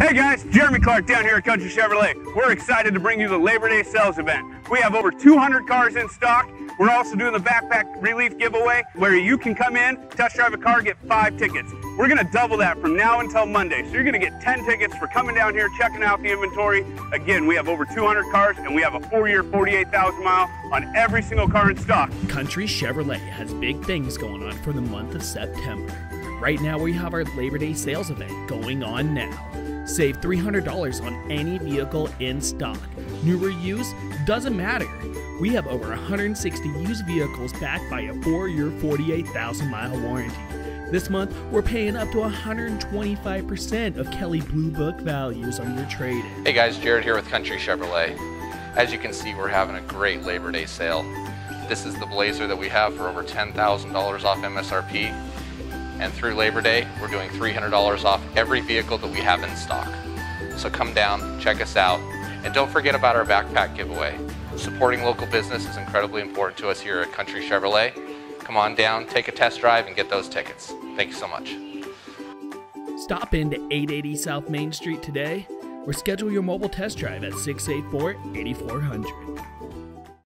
Hey guys, Jeremy Clark down here at Country Chevrolet. We're excited to bring you the Labor Day sales event. We have over 200 cars in stock. We're also doing the backpack relief giveaway where you can come in, test drive a car, get five tickets. We're gonna double that from now until Monday. So you're gonna get 10 tickets for coming down here, checking out the inventory. Again, we have over 200 cars and we have a four year, 48,000 mile on every single car in stock. Country Chevrolet has big things going on for the month of September. Right now, we have our Labor Day sales event going on now. Save $300 on any vehicle in stock. New or used, doesn't matter. We have over 160 used vehicles backed by a 4 year, 48,000 mile warranty. This month, we're paying up to 125% of Kelley Blue Book values on your trade. Hey guys, Jared here with Country Chevrolet. As you can see, we're having a great Labor Day sale. This is the Blazer that we have for over $10,000 off MSRP. And through Labor Day, we're doing $300 off every vehicle that we have in stock. So come down, check us out, and don't forget about our backpack giveaway. Supporting local business is incredibly important to us here at Country Chevrolet. Come on down, take a test drive, and get those tickets. Thank you so much. Stop into 880 South Main Street today or schedule your mobile test drive at 684 8400.